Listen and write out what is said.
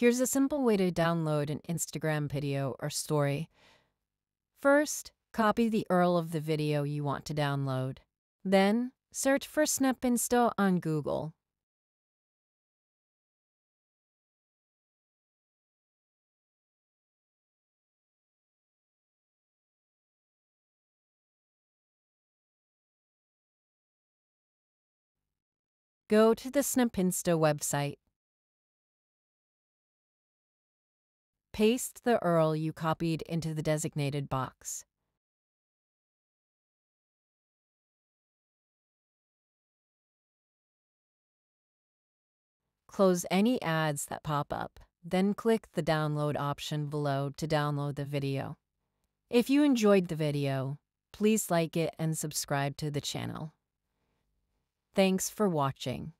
Here's a simple way to download an Instagram video or story. First, copy the URL of the video you want to download. Then, search for Snap Insta on Google. Go to the Snapinsta website. Paste the URL you copied into the designated box. Close any ads that pop up, then click the download option below to download the video. If you enjoyed the video, please like it and subscribe to the channel. Thanks for watching.